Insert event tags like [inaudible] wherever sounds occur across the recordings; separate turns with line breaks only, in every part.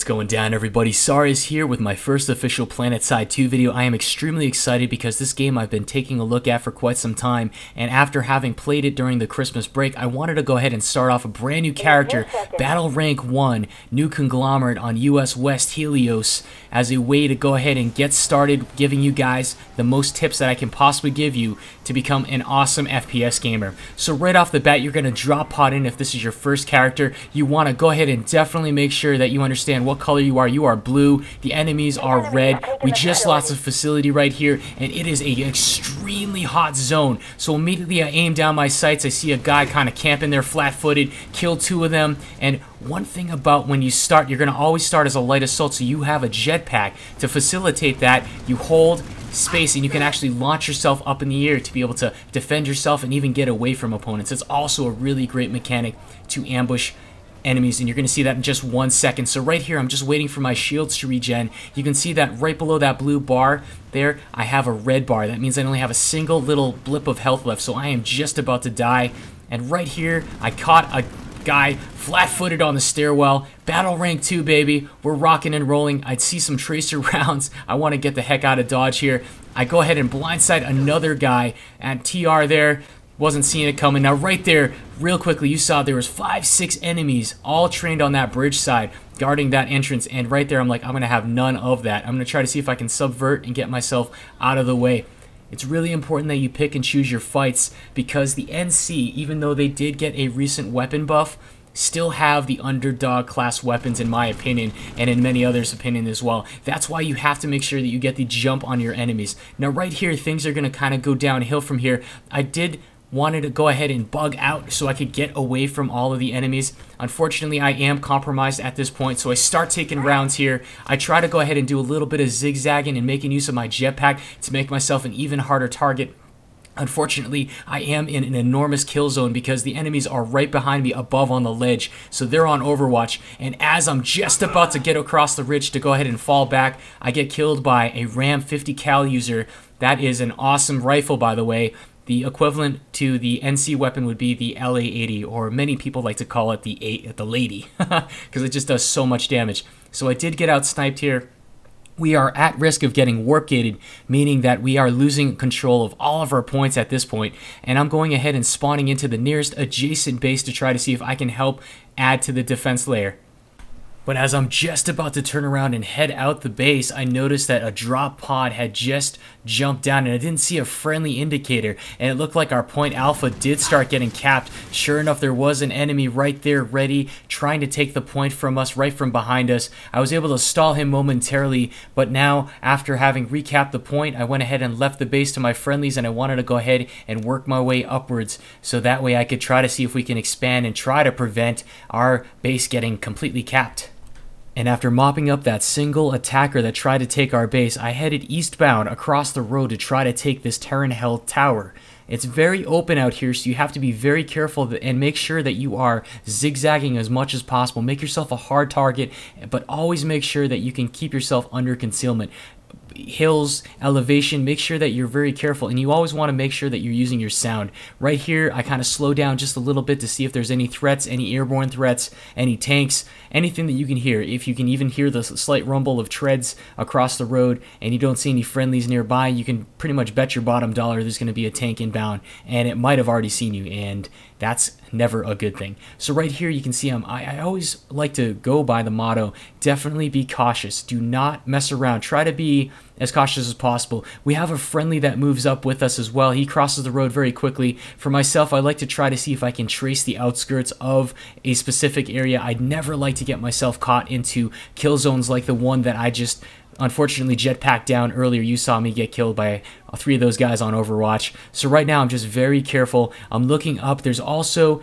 What's going down everybody? Sarius here with my first official PlanetSide 2 video. I am extremely excited because this game I've been taking a look at for quite some time and after having played it during the Christmas break, I wanted to go ahead and start off a brand new character, Battle Rank 1, new conglomerate on US West Helios as a way to go ahead and get started giving you guys the most tips that I can possibly give you to become an awesome FPS gamer. So right off the bat, you're going to drop pod in if this is your first character. You want to go ahead and definitely make sure that you understand understand what color you are. You are blue. The enemies are red. We just lost a facility right here, and it is a extremely hot zone. So immediately I aim down my sights. I see a guy kind of camping there flat-footed. Kill two of them, and one thing about when you start, you're going to always start as a light assault, so you have a jetpack. To facilitate that, you hold space and you can actually launch yourself up in the air to be able to defend yourself and even get away from opponents. It's also a really great mechanic to ambush enemies and you're going to see that in just one second. So right here, I'm just waiting for my shields to regen. You can see that right below that blue bar there, I have a red bar. That means I only have a single little blip of health left, so I am just about to die. And right here, I caught a guy flat-footed on the stairwell. Battle rank 2, baby. We're rocking and rolling. I'd see some tracer [laughs] rounds. I want to get the heck out of dodge here. I go ahead and blindside another guy at TR there wasn't seeing it coming. Now right there, real quickly, you saw there was five, six enemies all trained on that bridge side guarding that entrance. And right there, I'm like, I'm going to have none of that. I'm going to try to see if I can subvert and get myself out of the way. It's really important that you pick and choose your fights because the NC, even though they did get a recent weapon buff, still have the underdog class weapons in my opinion and in many others opinion as well that's why you have to make sure that you get the jump on your enemies now right here things are going to kind of go downhill from here i did wanted to go ahead and bug out so I could get away from all of the enemies. Unfortunately, I am compromised at this point, so I start taking rounds here. I try to go ahead and do a little bit of zigzagging and making use of my jetpack to make myself an even harder target. Unfortunately, I am in an enormous kill zone because the enemies are right behind me above on the ledge, so they're on overwatch. And as I'm just about to get across the ridge to go ahead and fall back, I get killed by a Ram 50 cal user. That is an awesome rifle, by the way. The equivalent to the NC weapon would be the LA-80, or many people like to call it the a the Lady, [laughs] because it just does so much damage. So I did get out sniped here. We are at risk of getting warp gated, meaning that we are losing control of all of our points at this point, and I'm going ahead and spawning into the nearest adjacent base to try to see if I can help add to the defense layer. But as I'm just about to turn around and head out the base, I noticed that a drop pod had just jumped down and I didn't see a friendly indicator. And it looked like our point alpha did start getting capped. Sure enough, there was an enemy right there ready, trying to take the point from us right from behind us. I was able to stall him momentarily, but now, after having recapped the point, I went ahead and left the base to my friendlies and I wanted to go ahead and work my way upwards so that way I could try to see if we can expand and try to prevent our base getting completely capped. And after mopping up that single attacker that tried to take our base, I headed eastbound across the road to try to take this Terran held tower. It's very open out here, so you have to be very careful and make sure that you are zigzagging as much as possible. Make yourself a hard target, but always make sure that you can keep yourself under concealment hills, elevation, make sure that you're very careful. And you always want to make sure that you're using your sound. Right here, I kind of slow down just a little bit to see if there's any threats, any airborne threats, any tanks, anything that you can hear. If you can even hear the slight rumble of treads across the road and you don't see any friendlies nearby, you can pretty much bet your bottom dollar there's going to be a tank inbound and it might have already seen you. And that's never a good thing. So right here you can see um, I, I always like to go by the motto, definitely be cautious. Do not mess around. Try to be as cautious as possible. We have a friendly that moves up with us as well. He crosses the road very quickly. For myself, I like to try to see if I can trace the outskirts of a specific area. I'd never like to get myself caught into kill zones like the one that I just unfortunately jetpacked down earlier. You saw me get killed by three of those guys on Overwatch. So right now I'm just very careful. I'm looking up. There's also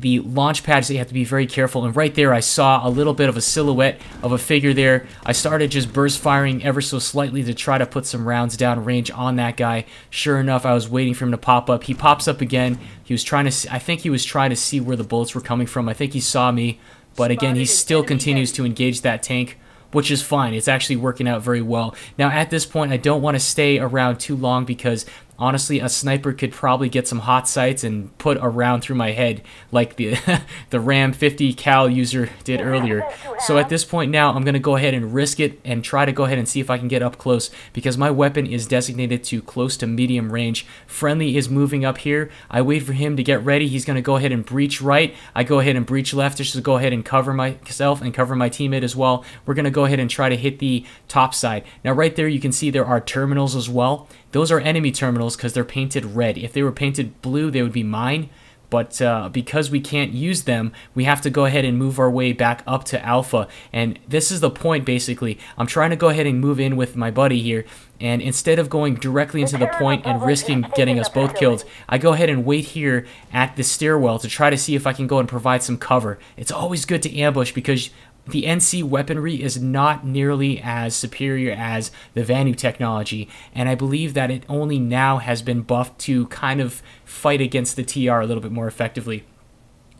the launch pads that you have to be very careful. And right there, I saw a little bit of a silhouette of a figure there. I started just burst firing ever so slightly to try to put some rounds down range on that guy. Sure enough, I was waiting for him to pop up. He pops up again. He was trying to, see, I think he was trying to see where the bullets were coming from. I think he saw me. But again, he still continues to engage that tank which is fine. It's actually working out very well. Now, at this point, I don't want to stay around too long because honestly, a sniper could probably get some hot sights and put a round through my head like the [laughs] the Ram 50 cal user did earlier. So at this point now, I'm going to go ahead and risk it and try to go ahead and see if I can get up close because my weapon is designated to close to medium range. Friendly is moving up here. I wait for him to get ready. He's going to go ahead and breach right. I go ahead and breach left just to go ahead and cover myself and cover my teammate as well. We're going to go ahead and try to hit the top side. Now right there you can see there are terminals as well. Those are enemy terminals because they're painted red. If they were painted blue, they would be mine. But uh, because we can't use them, we have to go ahead and move our way back up to alpha. And this is the point, basically. I'm trying to go ahead and move in with my buddy here. And instead of going directly into the point and risking getting us both killed, I go ahead and wait here at the stairwell to try to see if I can go and provide some cover. It's always good to ambush because the NC weaponry is not nearly as superior as the Vanu technology, and I believe that it only now has been buffed to kind of fight against the TR a little bit more effectively.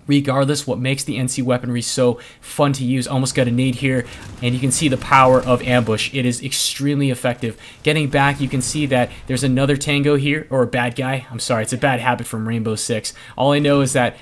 Regardless, what makes the NC weaponry so fun to use, almost got a nade here, and you can see the power of ambush. It is extremely effective. Getting back, you can see that there's another tango here, or a bad guy. I'm sorry, it's a bad habit from Rainbow Six. All I know is that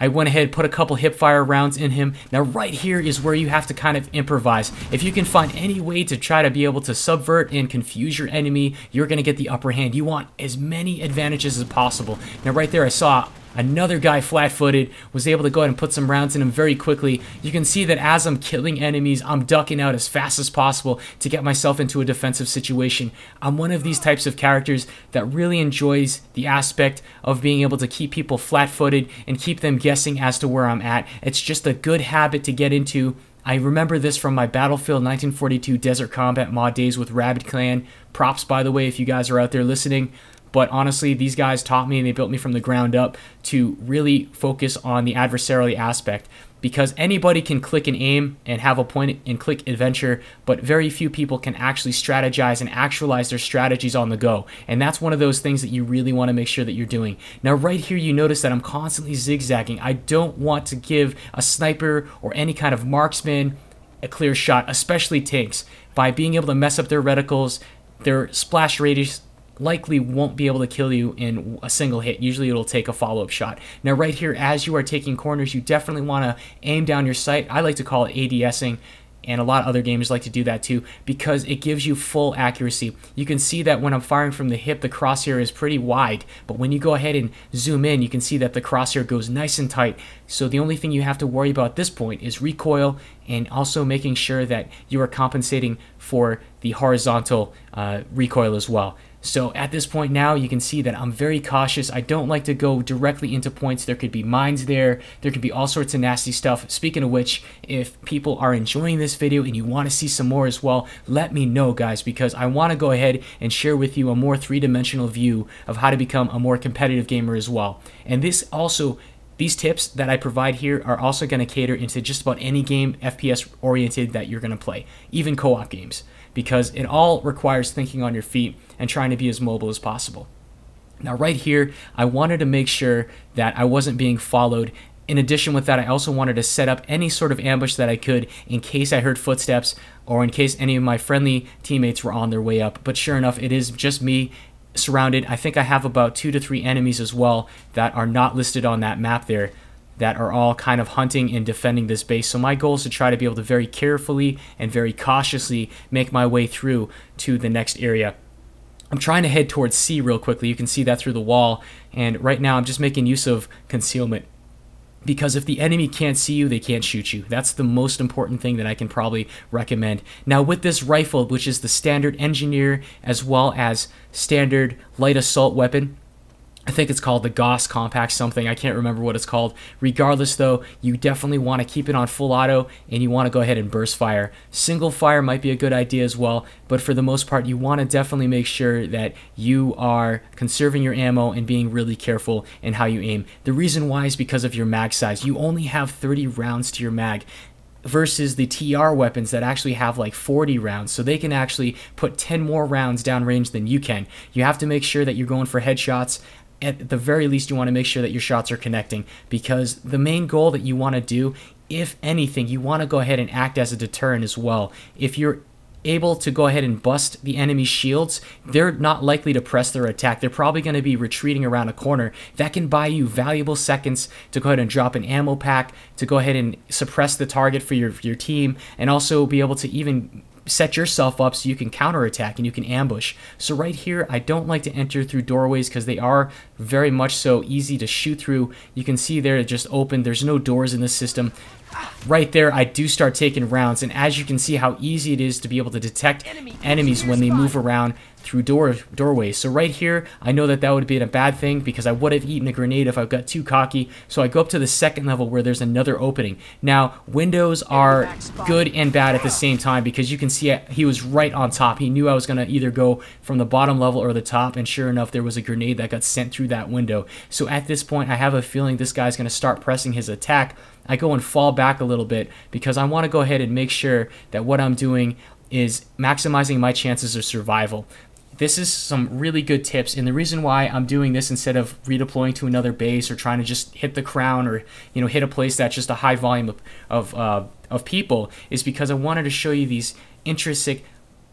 I went ahead put a couple hipfire rounds in him. Now right here is where you have to kind of improvise. If you can find any way to try to be able to subvert and confuse your enemy, you're going to get the upper hand. You want as many advantages as possible. Now right there I saw Another guy flat-footed was able to go ahead and put some rounds in him very quickly. You can see that as I'm killing enemies, I'm ducking out as fast as possible to get myself into a defensive situation. I'm one of these types of characters that really enjoys the aspect of being able to keep people flat-footed and keep them guessing as to where I'm at. It's just a good habit to get into I remember this from my Battlefield 1942 Desert Combat mod days with Rabid Clan. Props, by the way, if you guys are out there listening. But honestly, these guys taught me and they built me from the ground up to really focus on the adversarial aspect because anybody can click and aim and have a point and click adventure, but very few people can actually strategize and actualize their strategies on the go. And that's one of those things that you really want to make sure that you're doing. Now, right here, you notice that I'm constantly zigzagging. I don't want to give a sniper or any kind of marksman a clear shot, especially tanks, by being able to mess up their reticles, their splash radius likely won't be able to kill you in a single hit. Usually it'll take a follow-up shot. Now right here, as you are taking corners, you definitely want to aim down your sight. I like to call it ADSing and a lot of other gamers like to do that too because it gives you full accuracy. You can see that when I'm firing from the hip, the crosshair is pretty wide, but when you go ahead and zoom in, you can see that the crosshair goes nice and tight. So the only thing you have to worry about at this point is recoil and also making sure that you are compensating for the horizontal uh, recoil as well. So at this point now, you can see that I'm very cautious. I don't like to go directly into points. There could be mines there. There could be all sorts of nasty stuff. Speaking of which, if people are enjoying this video and you want to see some more as well, let me know, guys, because I want to go ahead and share with you a more three-dimensional view of how to become a more competitive gamer as well. And this also these tips that I provide here are also going to cater into just about any game FPS oriented that you're going to play, even co-op games because it all requires thinking on your feet and trying to be as mobile as possible. Now, right here, I wanted to make sure that I wasn't being followed. In addition with that, I also wanted to set up any sort of ambush that I could in case I heard footsteps or in case any of my friendly teammates were on their way up. But sure enough, it is just me surrounded. I think I have about two to three enemies as well that are not listed on that map there that are all kind of hunting and defending this base. So my goal is to try to be able to very carefully and very cautiously make my way through to the next area. I'm trying to head towards C real quickly. You can see that through the wall. And right now I'm just making use of concealment. Because if the enemy can't see you, they can't shoot you. That's the most important thing that I can probably recommend. Now with this rifle, which is the standard engineer as well as standard light assault weapon, I think it's called the Gauss Compact something. I can't remember what it's called. Regardless, though, you definitely want to keep it on full auto and you want to go ahead and burst fire. Single fire might be a good idea as well, but for the most part, you want to definitely make sure that you are conserving your ammo and being really careful in how you aim. The reason why is because of your mag size. You only have 30 rounds to your mag versus the TR weapons that actually have like 40 rounds. So they can actually put 10 more rounds downrange than you can. You have to make sure that you're going for headshots at the very least, you want to make sure that your shots are connecting because the main goal that you want to do, if anything, you want to go ahead and act as a deterrent as well. If you're able to go ahead and bust the enemy's shields, they're not likely to press their attack. They're probably going to be retreating around a corner. That can buy you valuable seconds to go ahead and drop an ammo pack, to go ahead and suppress the target for your, your team, and also be able to even set yourself up so you can counterattack and you can ambush. So right here, I don't like to enter through doorways because they are very much so easy to shoot through. You can see there, it just open. There's no doors in this system right there I do start taking rounds and as you can see how easy it is to be able to detect Enemy. enemies when they move around through door doorways. So right here, I know that that would be a bad thing because I would have eaten a grenade if I got too cocky. So I go up to the second level where there's another opening. Now, windows are good and bad at the same time because you can see he was right on top. He knew I was going to either go from the bottom level or the top and sure enough, there was a grenade that got sent through that window. So at this point, I have a feeling this guy's going to start pressing his attack I go and fall back a little bit because I want to go ahead and make sure that what I'm doing is maximizing my chances of survival. This is some really good tips, and the reason why I'm doing this instead of redeploying to another base or trying to just hit the crown or you know hit a place that's just a high volume of of, uh, of people is because I wanted to show you these intrinsic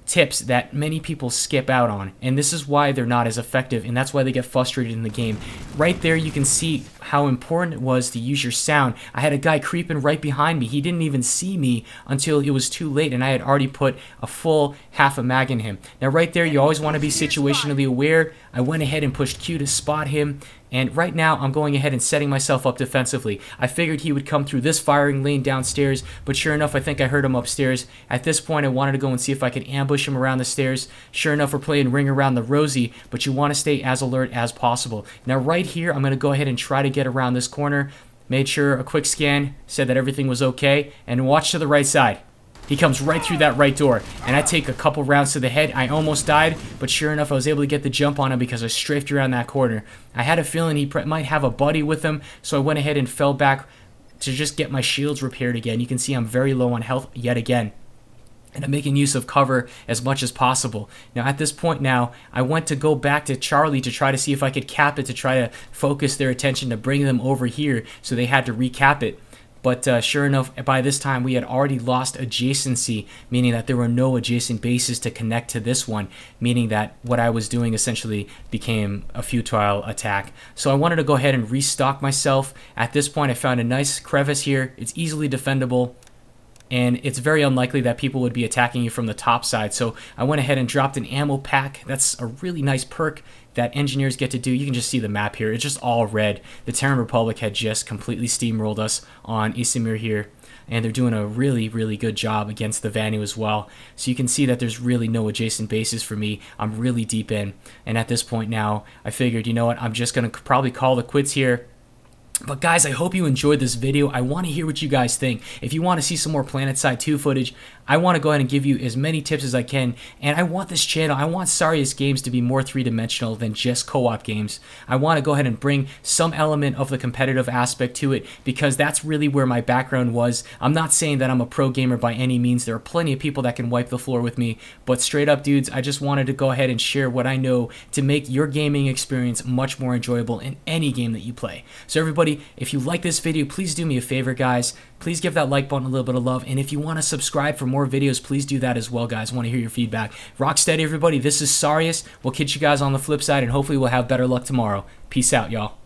tips that many people skip out on and this is why they're not as effective and that's why they get frustrated in the game right there you can see how important it was to use your sound i had a guy creeping right behind me he didn't even see me until it was too late and i had already put a full half a mag in him now right there you always want to be situationally aware i went ahead and pushed q to spot him and right now, I'm going ahead and setting myself up defensively. I figured he would come through this firing lane downstairs, but sure enough, I think I heard him upstairs. At this point, I wanted to go and see if I could ambush him around the stairs. Sure enough, we're playing Ring Around the Rosie, but you want to stay as alert as possible. Now, right here, I'm going to go ahead and try to get around this corner. Made sure a quick scan said that everything was okay, and watch to the right side. He comes right through that right door, and I take a couple rounds to the head. I almost died, but sure enough, I was able to get the jump on him because I strafed around that corner. I had a feeling he might have a buddy with him, so I went ahead and fell back to just get my shields repaired again. You can see I'm very low on health yet again. And I'm making use of cover as much as possible. Now, at this point now, I went to go back to Charlie to try to see if I could cap it to try to focus their attention to bring them over here, so they had to recap it. But uh, sure enough, by this time we had already lost adjacency, meaning that there were no adjacent bases to connect to this one, meaning that what I was doing essentially became a futile attack. So I wanted to go ahead and restock myself. At this point, I found a nice crevice here. It's easily defendable and it's very unlikely that people would be attacking you from the top side. So I went ahead and dropped an ammo pack. That's a really nice perk that engineers get to do. You can just see the map here. It's just all red. The Terran Republic had just completely steamrolled us on Esamir here. And they're doing a really, really good job against the Vanu as well. So you can see that there's really no adjacent bases for me. I'm really deep in. And at this point now, I figured, you know what, I'm just going to probably call the quits here but guys, I hope you enjoyed this video. I want to hear what you guys think. If you want to see some more PlanetSide 2 footage, I want to go ahead and give you as many tips as I can. And I want this channel, I want Sarius games to be more three-dimensional than just co-op games. I want to go ahead and bring some element of the competitive aspect to it because that's really where my background was. I'm not saying that I'm a pro gamer by any means. There are plenty of people that can wipe the floor with me. But straight up, dudes, I just wanted to go ahead and share what I know to make your gaming experience much more enjoyable in any game that you play. So everybody, if you like this video, please do me a favor, guys. Please give that like button a little bit of love. And if you want to subscribe for more videos, please do that as well, guys. I want to hear your feedback. Rock steady, everybody. This is Sarius. We'll catch you guys on the flip side, and hopefully we'll have better luck tomorrow. Peace out, y'all.